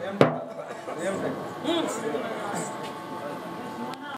Lembra? Lembra? Hum.